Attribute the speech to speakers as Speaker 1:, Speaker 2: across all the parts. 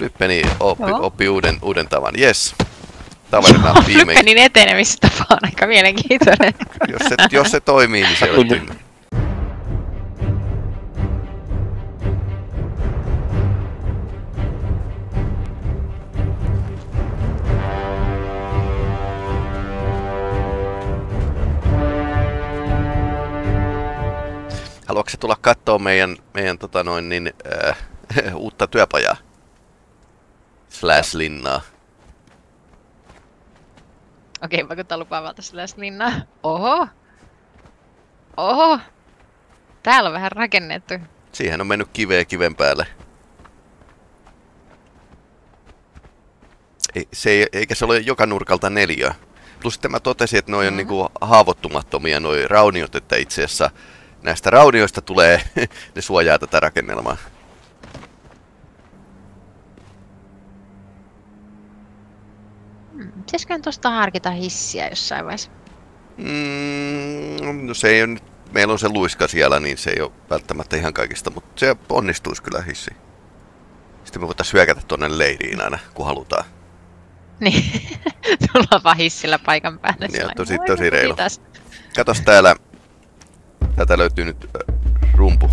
Speaker 1: Flyppeni oppi, oppi uuden, uuden tavan. Yes. Taverna viimein.
Speaker 2: Flyppenin etenemistapa on aika mielenkiintoinen.
Speaker 1: jos, se, jos se toimii, niin se on. Haluatko tulla katsoa meidän, meidän tota noin, niin, äh, uutta työpajaa? Slash linnaa.
Speaker 2: Okei, vaikuttaa lupaavalta slash linnaa. Oho! Oho! Täällä on vähän rakennettu.
Speaker 1: Siihen on mennyt kiveä kiven päälle. Ei, se ei, eikä se ole joka nurkalta neljä. Plus sitten mä totesin, että noi on mm-hmm. niinku haavoittumattomia noi rauniot, että itse asiassa näistä raunioista tulee, ne suojaa tätä rakennelmaa.
Speaker 2: Pitäisiköhän tuosta harkita hissiä jossain vaiheessa?
Speaker 1: Mm, no se ei ole nyt, meillä on se luiska siellä, niin se ei ole välttämättä ihan kaikista, mutta se onnistuisi kyllä hissi. Sitten me voitaisiin hyökätä tuonne leiriin aina, kun halutaan.
Speaker 2: Niin, tullaan vaan hissillä paikan päälle.
Speaker 1: Niin, tosi, tosi reilu. Katos täällä, Tätä löytyy nyt äh, rumpu.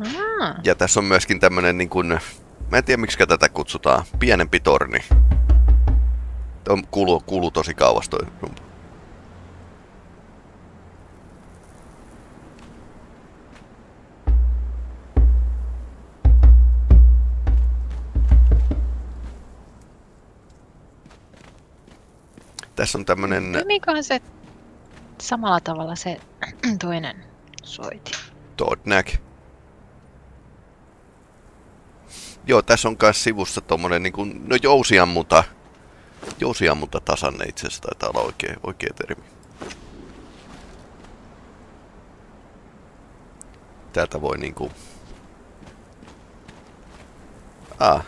Speaker 2: Ah.
Speaker 1: Ja tässä on myöskin tämmönen niin kuin, mä en tiedä miksi tätä kutsutaan, pienempi torni. On kuuluu, kuuluu tosi kauas toi rumpu. Tässä on tämmönen...
Speaker 2: Toimiikohan se samalla tavalla se toinen soiti.
Speaker 1: Todnäk. Joo, tässä on myös sivussa tommonen niinku, no jousiammunta. Jousiammunta tasanne itse asiassa taitaa olla oikea, oikea termi. Täältä voi niinku... Ah.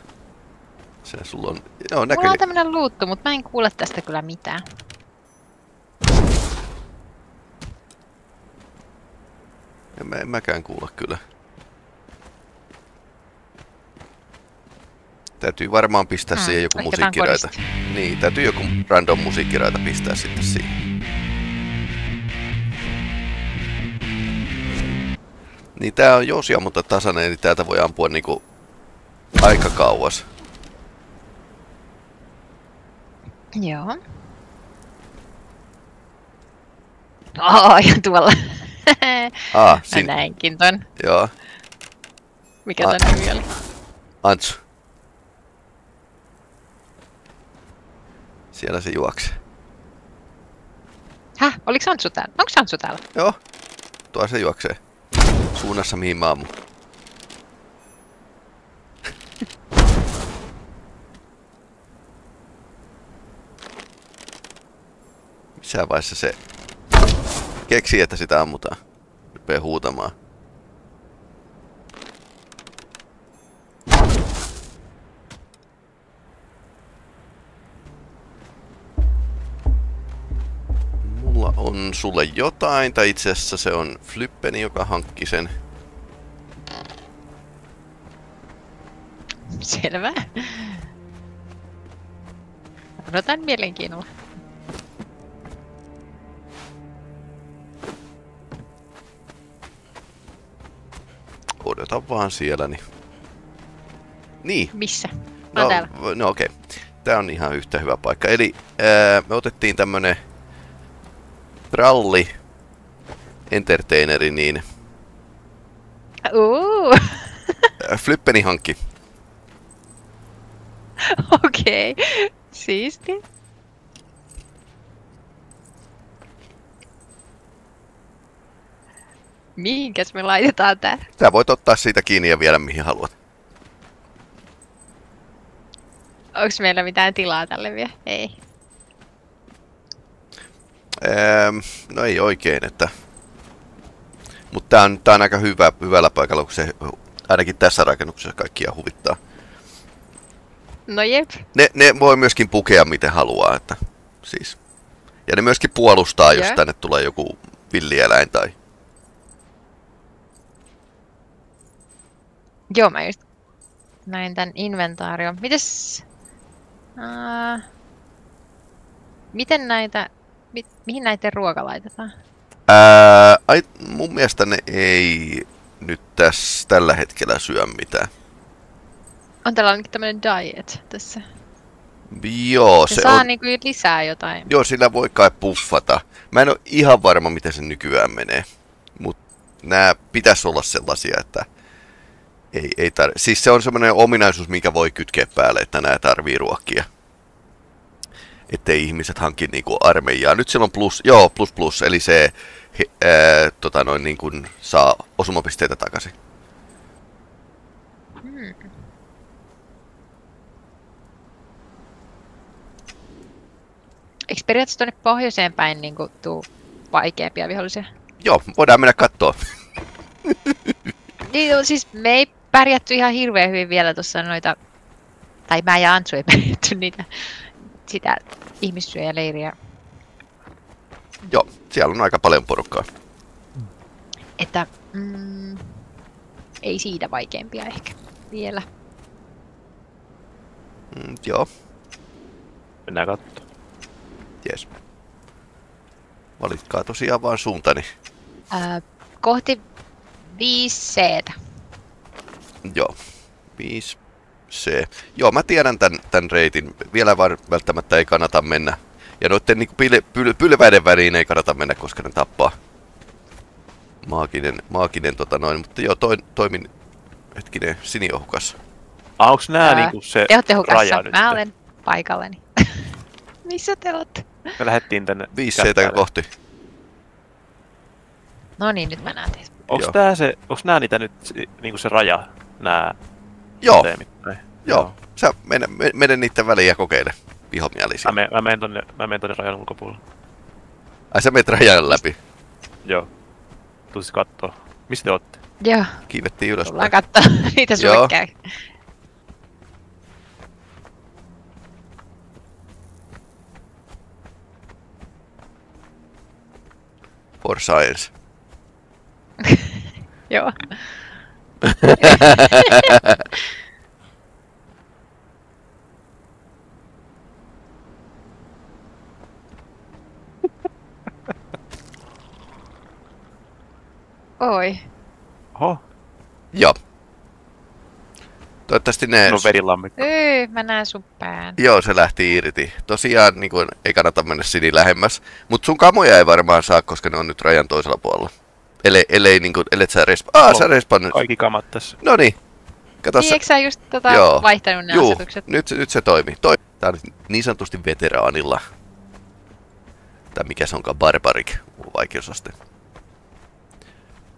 Speaker 1: Se sulla on... Joo, näkyy.
Speaker 2: Mulla on tämmönen luuttu, mutta mä en kuule tästä kyllä mitään.
Speaker 1: En, mä, en mäkään kuulla kyllä. Täytyy varmaan pistää hmm, siihen joku musiikkiraita. Niin, täytyy joku random musiikkiraita pistää sitten siihen. Niin tää on jousia, mutta tasainen, eli täältä voi ampua niinku aika kauas.
Speaker 2: Joo. Oh, ja tuolla.
Speaker 1: ah,
Speaker 2: sin... Mä näinkin ton.
Speaker 1: Joo.
Speaker 2: Mikä ah. ton nimi oli?
Speaker 1: Antsu. Siellä se juoksee.
Speaker 2: Häh? Oliks Antsu täällä? Onks Antsu täällä?
Speaker 1: Joo. Tuo se juoksee. Suunnassa mihin mä ammun. Missä vaiheessa se keksii, että sitä ammutaan. Rupee huutamaan. Sulle jotain, tai itse asiassa se on Flyppeni, joka hankki sen.
Speaker 2: Selvä. Odotan mielenkiinnolla.
Speaker 1: odota vaan siellä, niin... Niin.
Speaker 2: Missä?
Speaker 1: Mä no, täällä. No okei. Okay. Tää on ihan yhtä hyvä paikka. Eli ää, me otettiin tämmönen ralli entertaineri, niin...
Speaker 2: Uh.
Speaker 1: Flippeni hankki.
Speaker 2: Okei. Okay. Siisti. Mihinkäs me laitetaan tää?
Speaker 1: Sä voit ottaa siitä kiinni ja viedä mihin haluat.
Speaker 2: Onks meillä mitään tilaa tälle vielä? Ei.
Speaker 1: Eee, no ei oikein, että... Mutta tää on, tää on aika hyvä, hyvällä paikalla, kun se ainakin tässä rakennuksessa kaikkia huvittaa.
Speaker 2: No jep.
Speaker 1: Ne, ne voi myöskin pukea miten haluaa, että siis... Ja ne myöskin puolustaa, jos yeah. tänne tulee joku villieläin tai
Speaker 2: Joo, mä just näin tän inventaarion. Mites... Uh, miten näitä... Mi, mihin näitä ruoka laitetaan?
Speaker 1: Ää, ai, mun mielestä ne ei nyt tässä tällä hetkellä syö mitään.
Speaker 2: On tällainen tämmönen diet tässä.
Speaker 1: Joo,
Speaker 2: Se,
Speaker 1: se
Speaker 2: saa
Speaker 1: on...
Speaker 2: niinku lisää jotain.
Speaker 1: Joo, sillä voi kai puffata. Mä en ole ihan varma, miten se nykyään menee. Mutta nämä pitäisi olla sellaisia, että ei, ei tar- Siis se on semmoinen ominaisuus, mikä voi kytkeä päälle, että nämä tarvii ruokkia. Ettei ihmiset hanki niinku armeijaa. Nyt siellä on plus, joo, plus plus, eli se he, ää, tota noin, niin kuin saa osumapisteitä takaisin.
Speaker 2: Hmm. Eikö periaatteessa tuonne pohjoiseen päin niinku tuu vaikeampia vihollisia?
Speaker 1: Joo, voidaan mennä kattoo.
Speaker 2: Niin, siis me ei pärjätty ihan hirveän hyvin vielä tuossa noita, tai mä ja Antsu ei pärjätty niitä, sitä ihmissyöjäleiriä.
Speaker 1: Joo, siellä on aika paljon porukkaa.
Speaker 2: Että mm, ei siitä vaikeampia ehkä vielä.
Speaker 1: Mm, joo,
Speaker 3: Mennään katsomaan.
Speaker 1: jes. Valitkaa tosiaan vaan suuntani.
Speaker 2: Ää, kohti 5 c
Speaker 1: Joo, 5 C. Joo, mä tiedän tän, tän reitin. Vielä var, välttämättä ei kannata mennä. Ja noitten niinku pil, pyl, pylväiden väliin ei kannata mennä, koska ne tappaa. Maaginen, maaginen tota noin, mutta joo, toi, toimin hetkinen siniohukas.
Speaker 3: Ah, onks nää
Speaker 2: Ää,
Speaker 3: niinku se
Speaker 2: Te olette hukassa,
Speaker 3: raja nyt?
Speaker 2: mä olen paikalleni. Missä te olette?
Speaker 3: Me lähdettiin tänne
Speaker 1: 5 C
Speaker 3: käppäille.
Speaker 1: kohti.
Speaker 2: No niin, nyt mä näen teitä.
Speaker 3: Onks tää se, onks nää niitä nyt niinku se raja, nää
Speaker 1: Joo,
Speaker 3: teemit? Näin.
Speaker 1: joo. Sä mene, me- mene niiden väliin ja kokeile vihomielisiä.
Speaker 3: Mä, menen, mä, menen tonne, mä menen tonne rajan ulkopuolelle.
Speaker 1: Ai sä menet rajan läpi.
Speaker 3: Joo. Tulisit kattoo. Mistä te ootte?
Speaker 2: Joo,
Speaker 1: Kiivettiin ylöspäin.
Speaker 2: tullaan katsoa niitä sulle
Speaker 1: Joo.
Speaker 2: käy.
Speaker 1: For science.
Speaker 2: Joo. Oi.
Speaker 3: Oho,
Speaker 1: Joo. Toivottavasti ne...
Speaker 3: no verilammikko.
Speaker 2: Öö, mä näen sun pään.
Speaker 1: Joo, se lähti irti. Tosiaan niin kuin, ei kannata mennä sini lähemmäs. Mutta sun kamoja ei varmaan saa, koska ne on nyt rajan toisella puolella. Ellei, ellei niin kuin, ellet sä respa... Ah,
Speaker 3: Oh,
Speaker 1: sä respannut.
Speaker 3: Kaikki kamat tässä.
Speaker 1: No niin. Kato
Speaker 2: Niin, sä just tota
Speaker 1: Joo.
Speaker 2: vaihtanut ne
Speaker 1: Juu,
Speaker 2: asetukset?
Speaker 1: nyt, se- nyt se toimi. Toi, tää on nyt niin sanotusti veteraanilla. Tai mikä se onkaan, barbarik vaikeusaste.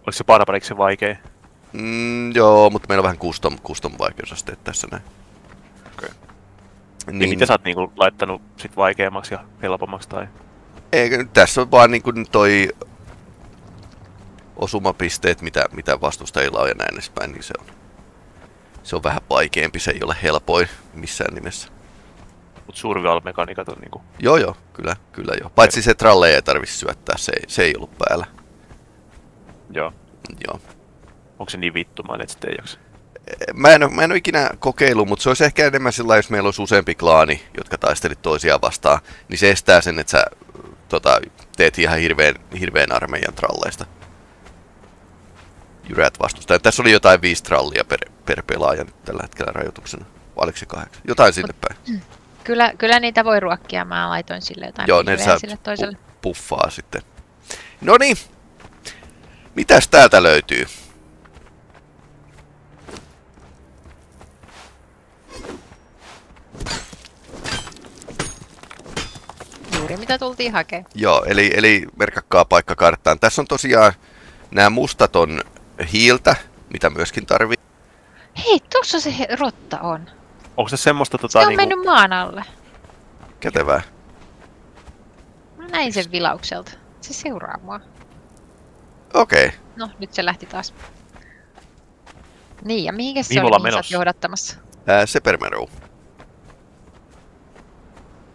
Speaker 3: Oliko se barbariksi vaikea?
Speaker 1: Mm, joo, mutta meillä on vähän custom, custom vaikeusasteet tässä näin.
Speaker 3: Okei. Niin, mitä sä oot niinku laittanut sit vaikeammaksi ja helpommaksi tai?
Speaker 1: Eikö, nyt tässä on vaan niin kuin toi osumapisteet, mitä, mitä vastustajilla on ja näin edespäin, niin se on, se on vähän vaikeampi, se ei ole helpoin missään nimessä.
Speaker 3: Mut survival mekaniikat on niinku...
Speaker 1: Joo joo, kyllä, kyllä joo. Paitsi se tralleja ei tarvitse syöttää, se ei, se ei ollut päällä.
Speaker 3: Joo.
Speaker 1: Joo.
Speaker 3: Onko se niin vittumainen, että sitten ei jaksa?
Speaker 1: Mä en, oo- mä en ole ikinä kokeillut, mutta se olisi ehkä enemmän sillä jos meillä olisi useampi klaani, jotka taistelit toisiaan vastaan, niin se estää sen, että sä tota, teet ihan hirveän, hirveän armeijan tralleista. Jyräät vastustajan. Tässä oli jotain viisi trallia per, per pelaaja nyt tällä hetkellä rajoituksena. Oliko se kahdeksan? Jotain sinne päin.
Speaker 2: Kyllä, kyllä niitä voi ruokkia. Mä laitoin sille jotain
Speaker 1: Joo, ne
Speaker 2: sille toiselle.
Speaker 1: pu- puffaa sitten. No niin. Mitäs täältä löytyy?
Speaker 2: Juuri mitä tultiin hakemaan.
Speaker 1: Joo, eli, eli merkakkaa paikka karttaan. Tässä on tosiaan nämä mustat on hiiltä, mitä myöskin tarvii.
Speaker 2: Hei, tuossa se rotta on.
Speaker 3: Onko se semmoista
Speaker 2: Se
Speaker 3: tota
Speaker 2: on
Speaker 3: niinku...
Speaker 2: mennyt maan alle.
Speaker 1: Kätevää.
Speaker 2: Mä näin sen vilaukselta. Se seuraa mua.
Speaker 1: Okei. Okay.
Speaker 2: No, nyt se lähti taas. Niin, ja mihinkä se
Speaker 3: Mihin
Speaker 2: mihin
Speaker 3: menossa?
Speaker 2: johdattamassa?
Speaker 1: Ää, Sepermeru.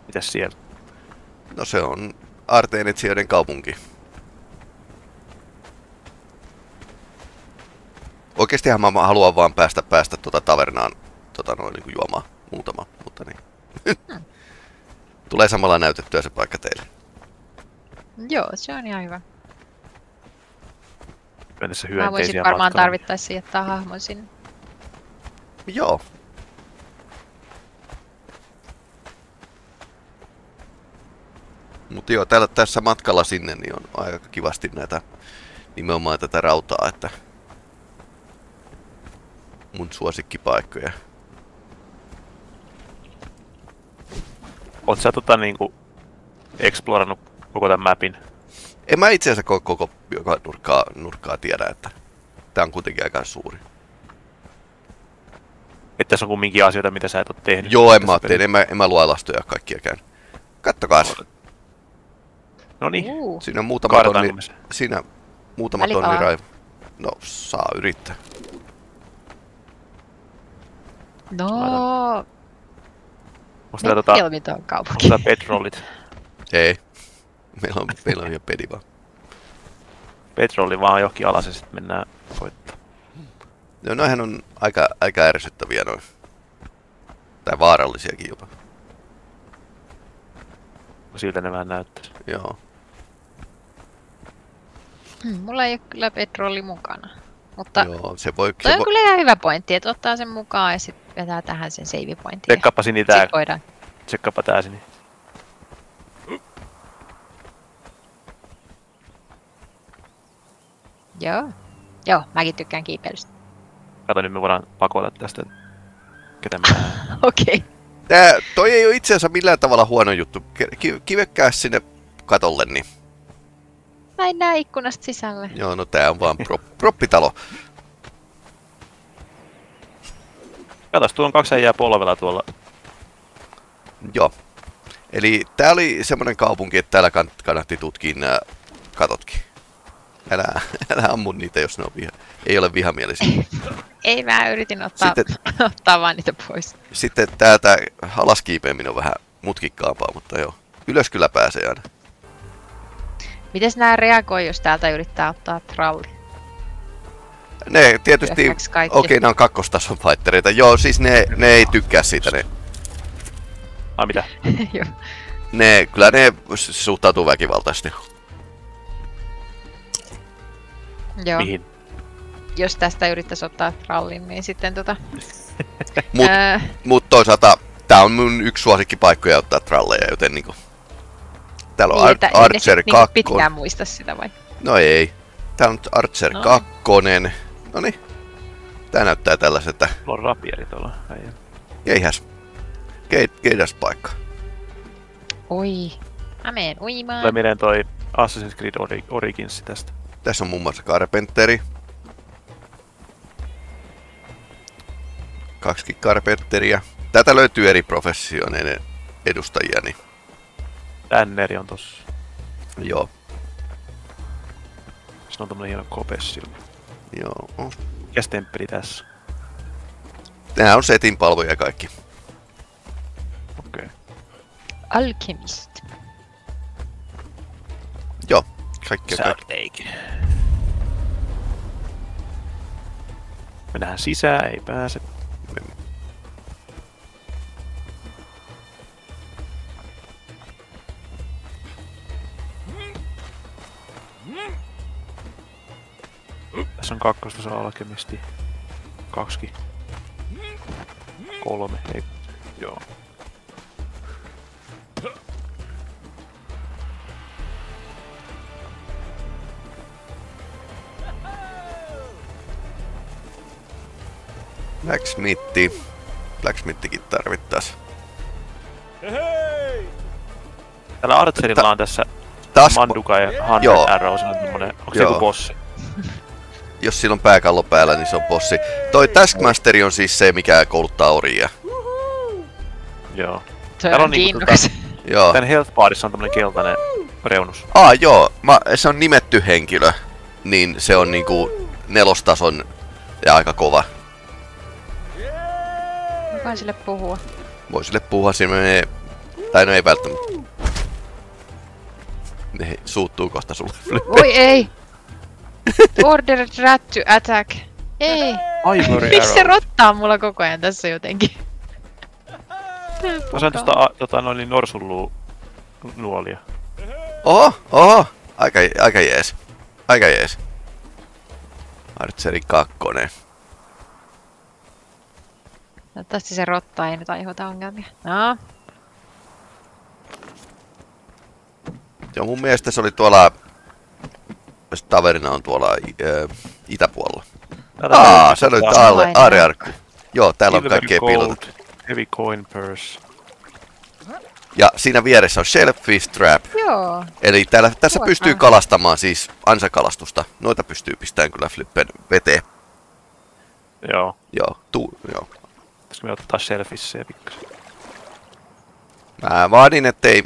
Speaker 3: Mitäs siellä?
Speaker 1: No se on Arteenitsijoiden kaupunki. Oikeestihan mä haluan vaan päästä päästä tuota tavernaan tota, noin niin juomaa. Muutama, mutta niin. Tulee samalla näytettyä se paikka teille.
Speaker 2: Joo, se on ihan hyvä.
Speaker 3: Mennessä
Speaker 2: Mä voisin
Speaker 3: hyönteisiä
Speaker 2: varmaan
Speaker 3: matkalla.
Speaker 2: tarvittaessa jättää hahmon sinne.
Speaker 1: Joo. Mutta joo, täällä, tässä matkalla sinne niin on aika kivasti näitä nimenomaan tätä rautaa, että mun suosikkipaikkoja.
Speaker 3: Oot sä tota niinku explorannut koko tämän mapin?
Speaker 1: En mä itse asiassa koko, koko joka nurkkaa, nurkkaa tiedä, että tää on kuitenkin aika suuri.
Speaker 3: Että tässä on kumminkin asioita, mitä sä et oo tehnyt.
Speaker 1: Joo, en mä teen, en mä, en mä luolastoja kaikkia käyn. Kattokaa,
Speaker 3: No niin,
Speaker 2: Uu,
Speaker 1: siinä on muutama
Speaker 3: kaadetaanko
Speaker 1: tonni, siinä muutama
Speaker 2: Välikalaa.
Speaker 1: tonni raivo. No, saa yrittää.
Speaker 2: no,
Speaker 3: Onko tää tota,
Speaker 2: Helmiton
Speaker 3: onko
Speaker 2: kaupunki.
Speaker 3: tää petrollit?
Speaker 1: Ei. Meillä on, meillä on ihan pedi vaan.
Speaker 3: Petrolli vaan johonkin alas ja sitten mennään koittaa.
Speaker 1: No, noihän on aika, aika ärsyttäviä noin. Tai vaarallisiakin jopa.
Speaker 3: Siltä ne vähän näyttäisi.
Speaker 1: Joo.
Speaker 2: Hmm, Mulla ei ole kyllä petrolli mukana. Mutta
Speaker 1: Joo, se voi...
Speaker 2: toi
Speaker 1: Se
Speaker 2: on
Speaker 1: voi
Speaker 2: kyllä ihan hyvä pointti, että ottaa sen mukaan ja sitten vetää tähän sen save pointin. ja
Speaker 3: Tsekkaappa Sini tää,
Speaker 2: sit voidaan.
Speaker 3: tsekkaappa tää Sini.
Speaker 2: Joo. Joo, mäkin tykkään kiipeilystä.
Speaker 3: Kato, nyt me voidaan pakoilla tästä, ketä me nähdään.
Speaker 2: Okei. Okay.
Speaker 1: Tää, toi ei ole itse asiassa millään tavalla huono juttu. Ki- ki- kivekkää sinne katolle, niin
Speaker 2: Mä en näe ikkunasta sisälle.
Speaker 1: joo, no tää on vaan pro, proppitalo.
Speaker 3: Katos, tuolla on kaksi äijää polvella tuolla.
Speaker 1: Joo. Eli tää oli semmonen kaupunki, että täällä kann- kannatti tutkia nämä katotkin. Älä, älä ammu niitä, jos ne on viha. Ei ole vihamielisiä.
Speaker 2: Ei, mä yritin ottaa,
Speaker 1: Sitten-
Speaker 2: ottaa vaan niitä pois.
Speaker 1: Sitten täältä alaskiipeäminen on vähän mutkikkaampaa, mutta joo. Ylös kyllä pääsee aina.
Speaker 2: Mites nää reagoi, jos täältä yrittää ottaa tralli?
Speaker 1: Ne tietysti, okei, nämä on kakkostason fightereita. Joo, siis ne, ne ei tykkää siitä. Ne,
Speaker 3: Ai mitä?
Speaker 2: Joo.
Speaker 1: ne, kyllä ne suhtautuu väkivaltaisesti.
Speaker 2: Joo.
Speaker 3: Mihin?
Speaker 2: Jos tästä yrittäisi ottaa trallin, niin sitten tota...
Speaker 1: Mut,
Speaker 2: Öö,
Speaker 1: mut toisaalta tää on mun yksi suosikkipaikkoja ottaa tralleja, joten niinku... Täällä on
Speaker 2: niin,
Speaker 1: Ar- Archer
Speaker 2: sit niinku
Speaker 1: 2.
Speaker 2: pitkään muista sitä vai?
Speaker 1: No ei. Tää on Archer
Speaker 2: No.
Speaker 1: 2. Noniin. Tää näyttää tällaiselta.
Speaker 3: Tuolla on rapieri tuolla.
Speaker 1: Keihäs. Ke- keihäs paikka.
Speaker 2: Oi. Mä meen uimaan.
Speaker 3: Tulee mieleen toi Assassin's Creed Ori- Origins tästä.
Speaker 1: Tässä on muun muassa Carpenteri. Kaksi Carpenteria. Tätä löytyy eri professioneiden edustajia, niin
Speaker 3: Tanneri on tossa.
Speaker 1: joo.
Speaker 3: Se on tommonen hieno kopessilla.
Speaker 1: joo.
Speaker 3: Mikäs temppeli tässä?
Speaker 1: Nämä on setin palvoja kaikki.
Speaker 3: Okei. Okay.
Speaker 2: Alchemist.
Speaker 1: Joo, kaikki, kaikki.
Speaker 3: Take. Mennään sisään, ei pääse. Tässä on kakkostaso alkemisti. Kaksi. Kolme, ei. Joo.
Speaker 1: Blacksmithi. Blacksmithikin tarvittais.
Speaker 3: Täällä Archerilla on tässä
Speaker 1: Taas,
Speaker 3: Manduka ja Hundred
Speaker 1: Joo.
Speaker 3: Arrows on tommonen, onko se
Speaker 1: Joo.
Speaker 3: joku bossi?
Speaker 1: jos sillä on pääkallo päällä, niin se on bossi. Toi Taskmasteri on siis se, mikä kouluttaa orjia.
Speaker 3: Joo.
Speaker 2: Se
Speaker 3: Täällä
Speaker 2: on
Speaker 3: niinku
Speaker 2: kiinnokas.
Speaker 1: Joo.
Speaker 3: Tän Health Barissa on tommonen keltainen reunus.
Speaker 1: Ah, joo. Mä, se on nimetty henkilö. Niin se on niinku nelostason ja aika kova.
Speaker 2: Voin sille puhua.
Speaker 1: Voi sille puhua, siinä menee... Tai no ei välttämättä. Ne suuttuu kohta sulle.
Speaker 2: Voi ei! Order rat to attack. Ei.
Speaker 3: Ivory
Speaker 2: Miksi se rottaa mulla koko ajan tässä jotenkin?
Speaker 3: Mä sain tosta tota, noin niin norsunluu nuolia.
Speaker 1: Oho, oho. Aika, aika jees. Aika jees. Archeri 2.
Speaker 2: Toivottavasti se rotta ei nyt aiheuta ongelmia. No,
Speaker 1: Joo, mun mielestä se oli tuolla... Se taverina on tuolla ä, itäpuolella.
Speaker 3: Täältä
Speaker 1: Aa, sä löyt
Speaker 3: tota
Speaker 1: alle aarearkku. Joo, täällä on kaikkea piilotettu.
Speaker 3: Heavy coin purse.
Speaker 1: Ja siinä vieressä on shellfish trap.
Speaker 2: joo.
Speaker 1: Eli täällä, tässä
Speaker 2: Tuo-
Speaker 1: pystyy kalastamaan siis ansakalastusta. Noita pystyy pistämään kyllä flippen veteen.
Speaker 3: Joo.
Speaker 1: Joo, tuu, joo.
Speaker 3: Pitäisikö me ottaa selfissejä pikkasen?
Speaker 1: Mä vaadin, ettei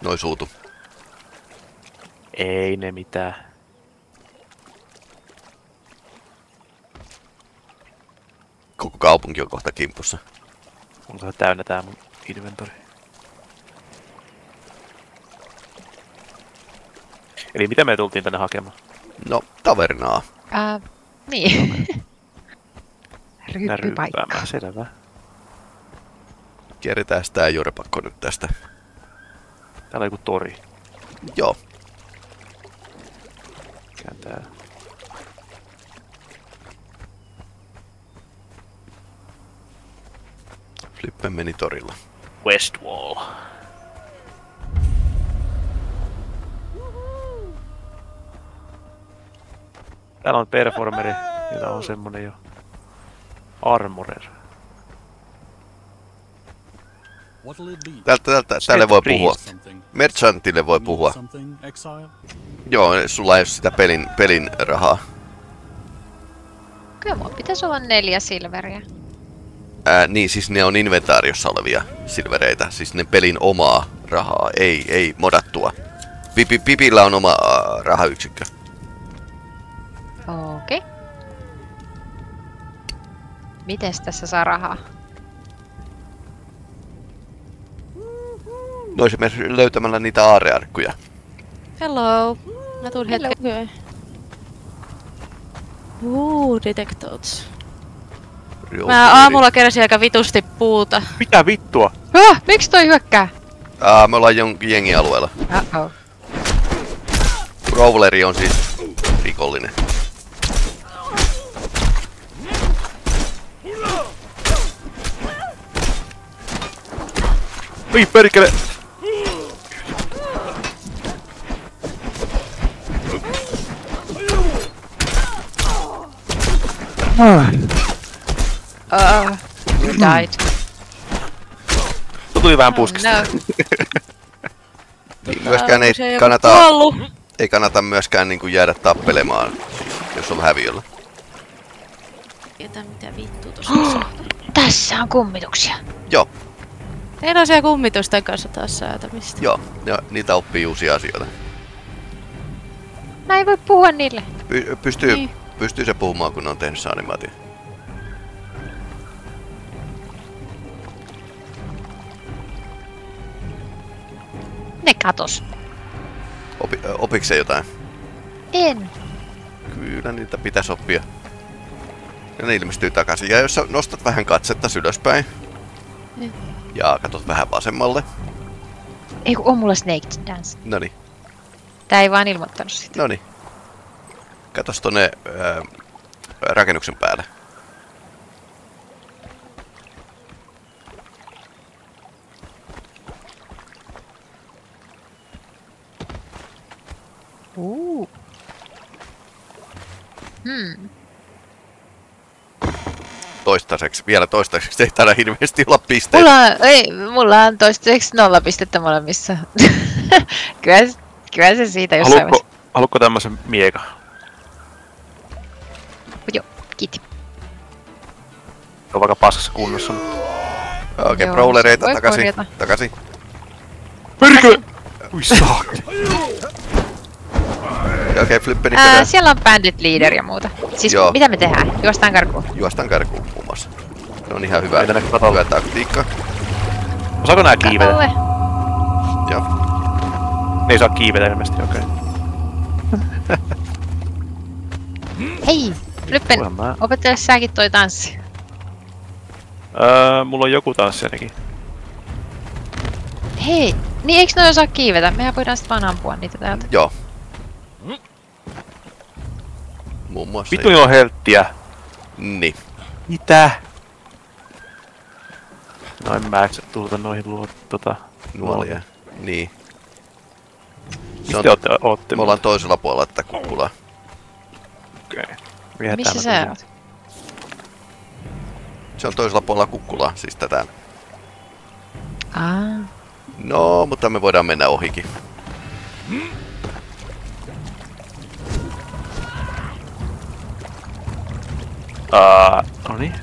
Speaker 1: noi suutu.
Speaker 3: Ei ne mitään.
Speaker 1: Koko kaupunki on kohta kimpussa.
Speaker 3: Onko se täynnä tää mun inventori? Eli mitä me tultiin tänne hakemaan?
Speaker 1: No, tavernaa.
Speaker 2: Ää, niin. Ryppypaikka.
Speaker 3: ryyppäämään, selvä.
Speaker 1: Kierretään tää jorepakko nyt tästä.
Speaker 3: Täällä on joku tori.
Speaker 1: Joo,
Speaker 3: Kääntää.
Speaker 1: Flippen meni torilla.
Speaker 3: Westwall. Täällä on performeri, niillä on semmonen jo. Armorer.
Speaker 1: Täältä, täältä, tälle voi puhua. Merchantille voi puhua. Joo, sulla ei ole sitä pelin, pelin rahaa.
Speaker 2: Kyllä mulla pitäisi olla neljä silveriä.
Speaker 1: Ää, niin, siis ne on inventaariossa olevia silvereitä. Siis ne pelin omaa rahaa, ei, ei modattua. Pipi, Pipillä on oma ää, rahayksikkö.
Speaker 2: Okei. Okay. Mites tässä saa rahaa?
Speaker 1: No esimerkiksi löytämällä niitä aarearkkuja.
Speaker 4: Hello. Mä tuun
Speaker 2: Hello.
Speaker 4: hetken. Uu, detectodes. Mä aamulla keräsin aika vitusti puuta.
Speaker 3: Mitä vittua?
Speaker 2: Ah, miksi toi hyökkää?
Speaker 1: Aa, me ollaan jonkin jengialueella.
Speaker 2: Uh-oh.
Speaker 1: Prowleri on siis rikollinen.
Speaker 3: Oi perkele!
Speaker 2: Uh, you died.
Speaker 3: Tuo tuli vähän puskista.
Speaker 2: No.
Speaker 1: Niin, myöskään ei
Speaker 4: joku
Speaker 1: kannata, ei kannata myöskään niin kuin jäädä tappelemaan, jos on häviöllä.
Speaker 4: Ketä mitä vittu tossa on.
Speaker 2: Tässä on kummituksia.
Speaker 1: Joo,
Speaker 4: Teillä on siellä kummitusten kanssa taas säätämistä.
Speaker 1: joo, ja niitä oppii uusia asioita.
Speaker 2: Mä ei voi puhua niille.
Speaker 1: Py- pystyy,
Speaker 4: Niin.
Speaker 1: Pystyy se puhumaan, kun on tehnyt se animaatio.
Speaker 2: Ne katos.
Speaker 1: Opi, ö, opiko se jotain?
Speaker 2: En.
Speaker 1: Kyllä niitä pitäisi oppia. Ja ne ilmestyy takaisin. Ja jos sä nostat vähän katsetta ylöspäin.
Speaker 4: Niin.
Speaker 1: Ja katsot vähän vasemmalle.
Speaker 2: Ei kun on mulla Snake Dance.
Speaker 1: Noniin,
Speaker 2: Tää ei vaan ilmoittanut sitä.
Speaker 1: noniin. Katos tonne ää, rakennuksen päälle.
Speaker 2: Uh. Hmm.
Speaker 1: Toistaiseksi, vielä toistaiseksi ei taida hirveästi olla pisteitä.
Speaker 2: Mulla on, ei, mulla on toistaiseksi nolla pistettä molemmissa. kyllä, se- kyllä se siitä jossain
Speaker 3: Haluatko,
Speaker 2: vaiheessa.
Speaker 3: haluatko tämmösen mieka?
Speaker 2: Kiitti.
Speaker 3: Se on vaikka paskassa kunnossa.
Speaker 1: Okei, okay,
Speaker 2: Joo,
Speaker 1: brawlereita
Speaker 2: se voi
Speaker 1: takaisin.
Speaker 2: korjata.
Speaker 1: Takaisin.
Speaker 3: Perkele! Ui saakeli.
Speaker 1: Okei, okay, flippeni
Speaker 2: Ää,
Speaker 1: perään.
Speaker 2: siellä on bandit leader ja muuta. Siis
Speaker 1: Joo.
Speaker 2: mitä me tehdään? Juostaan karkuun.
Speaker 1: Juostaan karkuun muun muassa. Se on ihan hyvä,
Speaker 3: katolle.
Speaker 1: hyvä taktiikka.
Speaker 3: Osaako nää kiivetä?
Speaker 2: Katolle.
Speaker 1: Joo.
Speaker 3: Ne ei saa kiivetä ilmeisesti, okei. Okay.
Speaker 2: Hei!
Speaker 3: Voihan mä.
Speaker 2: opettele säkin toi tanssi.
Speaker 3: Öö, mulla on joku tanssi ainakin.
Speaker 2: Hei, niin eikö noi osaa kiivetä? Mehän voidaan sitten vaan ampua niitä täältä.
Speaker 1: Joo. Muun muassa.
Speaker 3: Vittu on helttiä.
Speaker 1: Niin.
Speaker 3: Mitä? No en mä eksä tuulta noihin luot tota...
Speaker 1: Nuolia. Niin. Se
Speaker 3: Mistä
Speaker 1: on,
Speaker 3: te ootte, ootte?
Speaker 1: me ollaan toisella puolella tätä kukkulaa.
Speaker 3: Okei. Mihin
Speaker 2: Missä
Speaker 3: tää
Speaker 2: sä
Speaker 3: mä
Speaker 2: oot?
Speaker 1: Se on toisella puolella kukkulaa, siis tätä.
Speaker 2: Aa.
Speaker 1: No, mutta me voidaan mennä ohikin.
Speaker 3: Aa, no niin.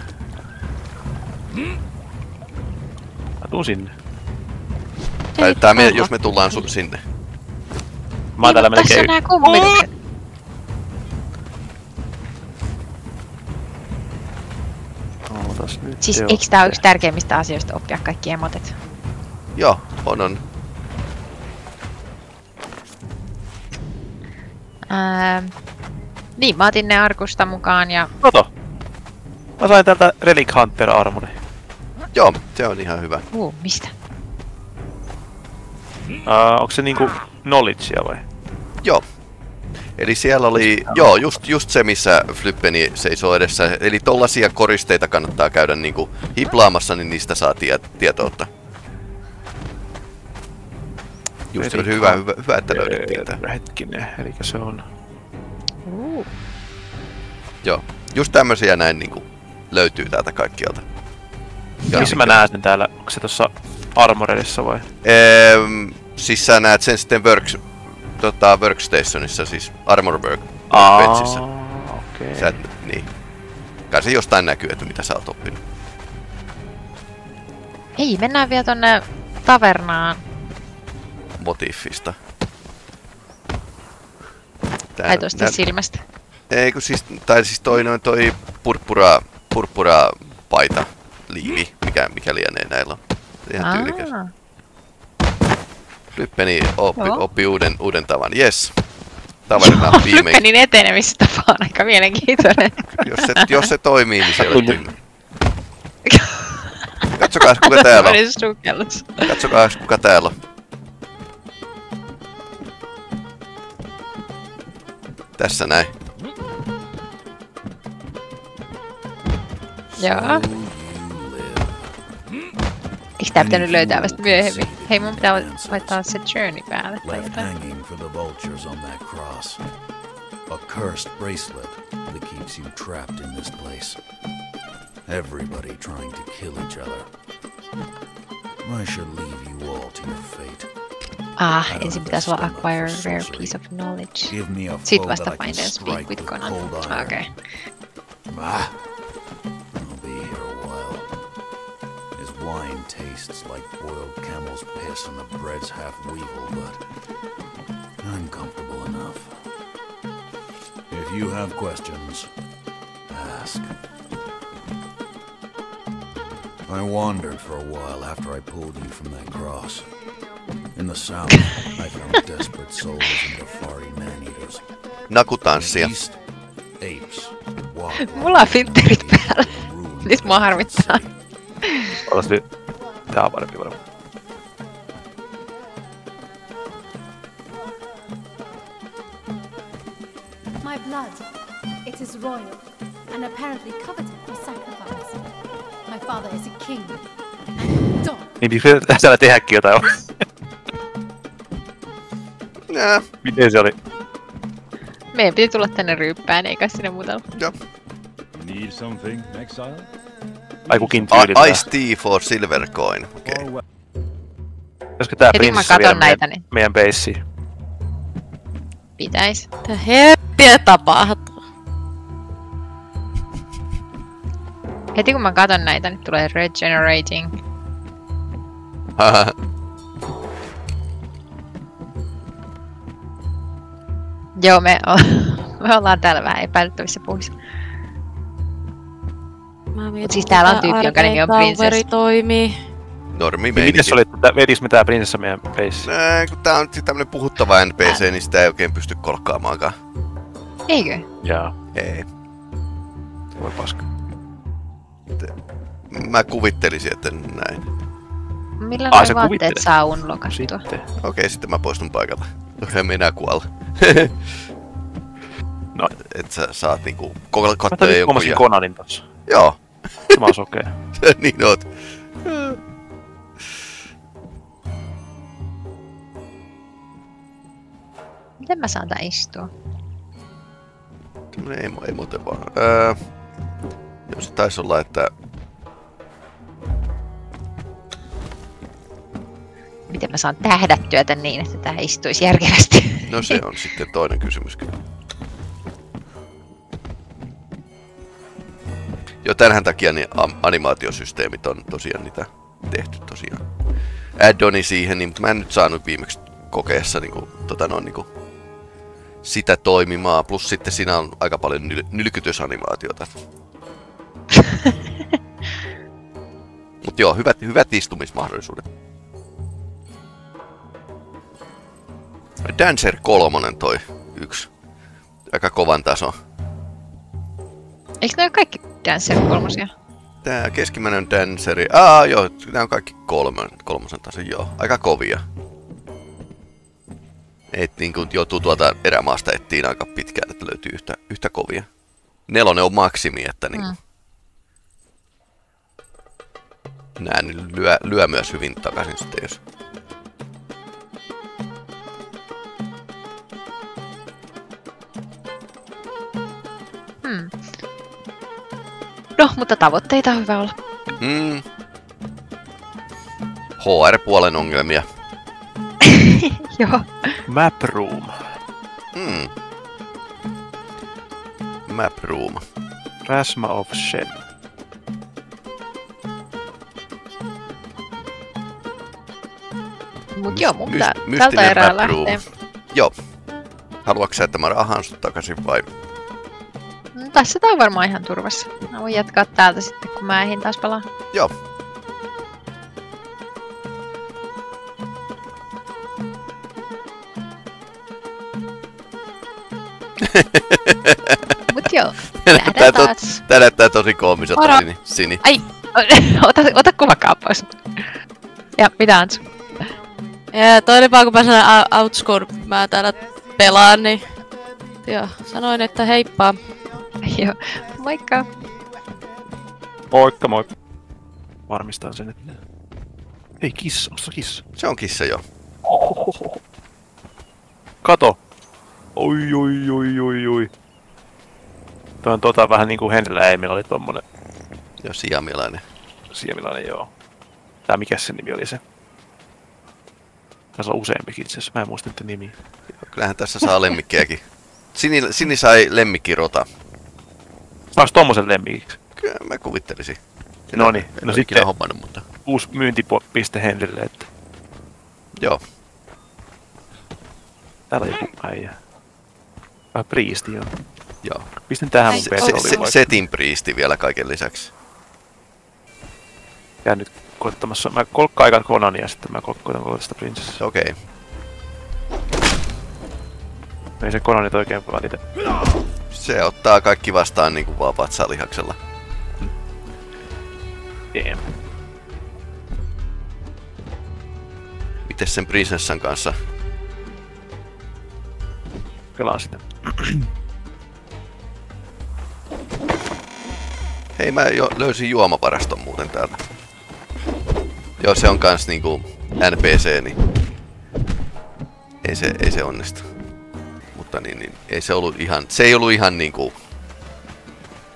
Speaker 3: Mä tuun sinne.
Speaker 1: Tai, tai me, jos me tullaan sun sinne.
Speaker 3: Mä oon täällä
Speaker 2: mutta tässä
Speaker 3: melkein...
Speaker 2: on nää kummitukset. Siis
Speaker 3: te
Speaker 2: eikö tää ole yksi tärkeimmistä asioista oppia kaikki emotet?
Speaker 1: Joo, on on.
Speaker 2: Ää, niin, mä otin ne arkusta mukaan ja
Speaker 3: Kato! Mä sain täältä Relic Hunter armoni.
Speaker 1: Joo, se on ihan hyvä.
Speaker 2: uu, mistä?
Speaker 3: Uh, onko se niinku knowledgea vai?
Speaker 1: Joo. Eli siellä oli, joo, just, just se, missä Flippeni seisoo edessä. Eli tollasia koristeita kannattaa käydä niinku hiplaamassa, niin niistä saa tie, tietoutta. Just se oli hyvä, hyvä, hyvä, että löydettiin tää.
Speaker 3: Hetkinen, eli se on...
Speaker 2: Uu.
Speaker 1: Joo, just tämmösiä näin niinku löytyy täältä kaikkialta. Ja
Speaker 3: Missä mä näen sen täällä? Onko se tossa Armorerissa vai?
Speaker 1: Ehm, siis sä näet sen sitten works, tota, workstationissa, siis Armor Work,
Speaker 3: okei.
Speaker 1: Sä et, niin. Kai se jostain näkyy, että mitä sä oot oppinut.
Speaker 2: Hei, mennään vielä tonne tavernaan.
Speaker 1: motiifista. Tää,
Speaker 2: Tai tosta
Speaker 1: nää-
Speaker 2: silmästä.
Speaker 1: Ei kun siis, tai siis toi noin toi purppura, purppura paita, liivi, mikä, mikä lienee näillä on. Ihan tyylikäs.
Speaker 2: Aa,
Speaker 1: Flippeni oppi,
Speaker 2: Joo.
Speaker 1: oppi uuden, uuden tavan. Yes. Taverna viimein.
Speaker 2: Flyppenin etenemistapa on aika mielenkiintoinen.
Speaker 1: Jos se, jos se toimii, niin se
Speaker 3: Tunne.
Speaker 1: löytyy. Katsokaa kuka täällä on. Katsokaa kuka täällä on. Tässä näin.
Speaker 2: Joo. Ik stap daar leuk uit, was het helemaal betaald met dat Saturn waren.
Speaker 5: Left hanging for the vultures on that cross. A cursed bracelet that keeps you trapped in this place. Everybody trying to kill each other. I should leave you all to your fate.
Speaker 2: Ah,
Speaker 5: and
Speaker 2: ensin pitäisi
Speaker 5: vaan
Speaker 2: acquire
Speaker 5: a
Speaker 2: rare piece of knowledge.
Speaker 5: Give me a
Speaker 2: Sit vasta find and speak with Conan. Okei.
Speaker 5: Okay. Ah. Tastes like boiled camel's piss and the bread's half weevil, but I'm comfortable enough. If you have questions, ask. I wandered for a while after I pulled you from that cross. In the south, I found desperate souls and the man-eaters. In the
Speaker 1: Nakutanssia.
Speaker 5: east, apes.
Speaker 2: Mulla on filterit päällä.
Speaker 5: ruined
Speaker 2: Nyt mua harmittaa.
Speaker 5: city.
Speaker 3: Nyt. Tää on parempi varmaan.
Speaker 6: My blood, it is royal, and apparently coveted for sacrifice. My father is a king, and a dog.
Speaker 3: Niin piti täällä tehdäkin jotain.
Speaker 1: Nää,
Speaker 3: Miten se oli?
Speaker 2: Meidän piti tulla tänne ryyppään, eikä sinne muuta
Speaker 1: joo.
Speaker 7: Need something, exile?
Speaker 3: Ai kukin tyylillä.
Speaker 1: Ice tea for silver coin. Okei.
Speaker 7: Well,
Speaker 3: Olisiko tää
Speaker 2: Heti
Speaker 3: prinsessa vielä
Speaker 2: katon näitä,
Speaker 3: meidän,
Speaker 2: niin
Speaker 3: meidän beissiin?
Speaker 2: pitäis.
Speaker 4: Mitä heppiä tapahtuu?
Speaker 2: Heti kun mä katon näitä, niin tulee regenerating. Joo, me, o- me ollaan täällä vähän epäilyttävissä puissa.
Speaker 4: Mä mietin,
Speaker 2: siis täällä on tyyppi, jonka nimi on Princess.
Speaker 4: toimii.
Speaker 1: Normi
Speaker 3: Niin
Speaker 1: meininki.
Speaker 3: miten se oli, että vetiks me tää prinsessa meidän beissiin?
Speaker 1: Nää, kun tää on sit tämmönen puhuttava NPC, niin sitä ei oikein pysty kolkkaamaankaan.
Speaker 2: Eikö?
Speaker 3: Jaa.
Speaker 1: Ei.
Speaker 3: Voi paska.
Speaker 1: Mä kuvittelisin, että näin.
Speaker 2: Millä
Speaker 3: Ai,
Speaker 2: noi
Speaker 3: sä
Speaker 2: vaatteet
Speaker 3: kuvittelet.
Speaker 2: saa unlokattua?
Speaker 1: Okei, sitten mä poistun paikalta. En minä kuolla.
Speaker 3: No.
Speaker 1: Et sä saat niinku ko-
Speaker 3: Mä
Speaker 1: katsoa
Speaker 3: tajun,
Speaker 1: jonkun
Speaker 3: huomasin
Speaker 1: ja...
Speaker 3: Conanin tossa.
Speaker 1: Joo,
Speaker 3: Mä oon sokea.
Speaker 1: niin oot.
Speaker 2: Miten mä saan tän istua?
Speaker 1: Tämmönen ei, ei muuten vaan. Öö, joo, se taisi olla, että...
Speaker 2: Miten mä saan tähdättyä tän niin, että tää istuisi järkevästi?
Speaker 1: No se on sitten toinen kysymys kyllä. Jo tämänhän takia niin animaatiosysteemit on tosiaan niitä tehty tosiaan. Add-oni siihen, niin mä en nyt saanut viimeksi kokeessa niinku, tota noin, niinku, sitä toimimaan. Plus sitten siinä on aika paljon nyl- nylkytysanimaatiota. Mut joo, hyvät, hyvät istumismahdollisuudet. Dancer 3 toi yksi. Aika kovan taso.
Speaker 2: Eikö ne ole kaikki Dancer kolmosia?
Speaker 1: Tää keskimmäinen danceri. Aa joo, nää on kaikki kolmen, kolmosen tason, joo. Aika kovia. Et niin kun joutuu tuolta erämaasta etsiin aika pitkään, että löytyy yhtä, yhtä kovia. Nelonen on maksimi, että niin
Speaker 2: Mm.
Speaker 1: nää nyt lyö, lyö myös hyvin takaisin sitten, jos
Speaker 2: No, mutta tavoitteita on hyvä olla.
Speaker 1: Mm. HR-puolen ongelmia.
Speaker 2: Joo.
Speaker 3: Map room.
Speaker 1: Mm. Map room.
Speaker 3: Rasma of Shen.
Speaker 2: Mut joo, mun pitää
Speaker 1: Myst-
Speaker 2: tältä erää lähteä.
Speaker 1: Joo. Haluatko sä, että mä rahaan sut takaisin vai?
Speaker 2: Tässä tää on varmaan ihan turvassa. Mä voin jatkaa täältä sitten, kun mä ehdin taas palaa.
Speaker 1: Joo.
Speaker 2: Mut joo,
Speaker 1: Tää
Speaker 2: lähdetään
Speaker 1: tot-
Speaker 2: taas.
Speaker 1: Tää näyttää tosi koomiselta,
Speaker 2: Moro.
Speaker 1: Sini. Sini.
Speaker 2: Ai, ota, ota kuvakaappaus. Ja mitä Antsu?
Speaker 4: Ja toi oli vaan kun mä sanoin ou- outscore, mä täällä pelaan, niin... Joo, sanoin, että heippa.
Speaker 2: Joo, moikka.
Speaker 3: Moikka moikka. Varmistan sen, että... Ei kissa, onko se kissa?
Speaker 1: Se on kissa jo.
Speaker 3: Kato! Oi oi oi oi oi. Toi on tota vähän niinku Henrillä Eemillä oli tommonen
Speaker 1: Jo siamilainen.
Speaker 3: siemilainen joo. Tää mikä se nimi oli se? Taisi olla useampikin itse asiassa, mä en muista niiden nimiä.
Speaker 1: Kyllähän tässä saa lemmikkejäkin. Sini, Sini sai lemmikkirota.
Speaker 3: Saaks tommosen lemmikiksi?
Speaker 1: Kyllä mä kuvittelisin.
Speaker 3: Noniin,
Speaker 1: En
Speaker 3: no sitten-
Speaker 1: ikinä hommannut, mutta...
Speaker 3: Uusi myyntipiste Henrille, että
Speaker 1: Joo.
Speaker 3: täällä on joku äijä. Vai priisti joo.
Speaker 1: Joo.
Speaker 3: Pistän tähän mun
Speaker 1: Se, se,
Speaker 3: vaikka.
Speaker 1: setin priisti vielä kaiken lisäksi.
Speaker 3: Käyn nyt koittamassa. Mä kolkkaikan Conania ja sitten mä koitan koittaa sitä prinsessaa.
Speaker 1: Okei. Okay.
Speaker 3: Ei se Conanit oikein välitä.
Speaker 1: Se ottaa kaikki vastaan niinku vaan vatsalihaksella.
Speaker 3: Damn.
Speaker 1: Mites sen prinsessan kanssa?
Speaker 3: Pelaan sitä.
Speaker 1: Hei, mä jo löysin juomavaraston muuten täältä. Joo, se on kans niinku NPC, niin ei se, ei se onnistu. Mutta niin, niin, ei se ollut ihan, se ei ollut ihan niinku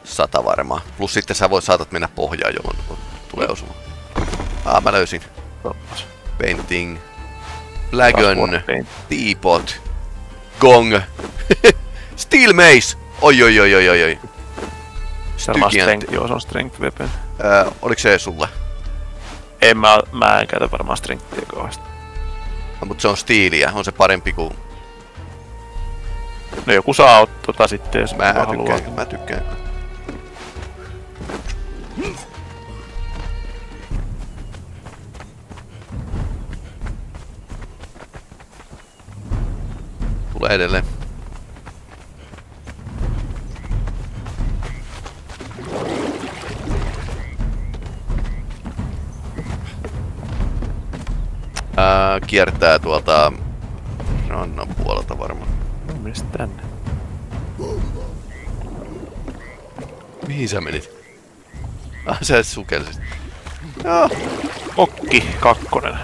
Speaker 1: sata varmaa. Plus sitten sä voit, saatat mennä pohjaan, jolloin tulee osuma. Ah, mä löysin. Painting.
Speaker 3: Paint.
Speaker 1: Teapot. Gong. Steel Mace. Oi oi oi oi oi oi.
Speaker 3: Strength, joo se on strength weapon.
Speaker 1: Ää, oliko se sulle?
Speaker 3: En mä, mä en käytä varmaan strengthia kauheasti.
Speaker 1: No, mutta se on stiiliä. On se parempi kuin...
Speaker 3: No joku saa tota sitten, jos
Speaker 1: mä,
Speaker 3: mä
Speaker 1: tykkään. Mä tykkään. Tulee edelleen. Kiertää tuolta
Speaker 3: sitten tänne.
Speaker 1: Mihin sä menit? Ah, sä sukelsit. Joo,
Speaker 3: Kokki kakkonen.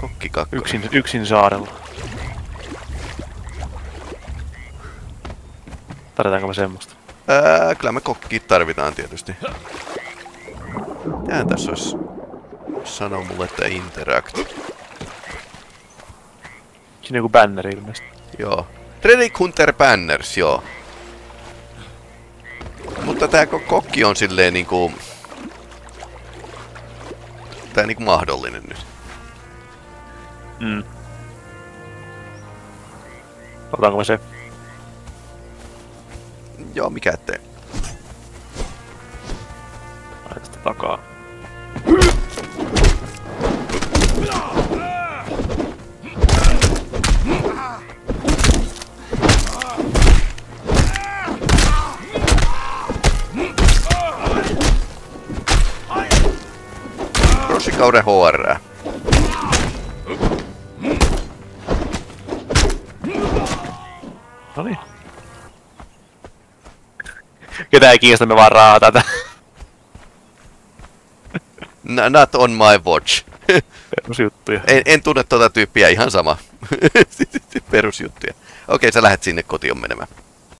Speaker 1: kokki kakkonen.
Speaker 3: Yksin, yksin saarella. Tarvitaanko me semmoista?
Speaker 1: Ää, kyllä me kokki tarvitaan tietysti. Mitähän tässä olisi? Sano mulle, että interact.
Speaker 3: Siinä joku banneri ilmeisesti.
Speaker 1: Joo. Relic Hunter Banners, joo. Mutta tää ko- kokki on silleen niinku... Tää niinku mahdollinen nyt.
Speaker 3: Mm. Otetaanko me se?
Speaker 1: Joo, mikä ettei.
Speaker 3: Ai tästä takaa.
Speaker 1: Rossikauden HR.
Speaker 3: No niin. Ketä ei kiinnosta, me vaan raa tätä.
Speaker 1: N- not on my watch.
Speaker 3: Perusjuttuja.
Speaker 1: en, en tunne tota tyyppiä ihan sama. Perusjuttuja. Okei, sä lähdet sinne kotiin menemään.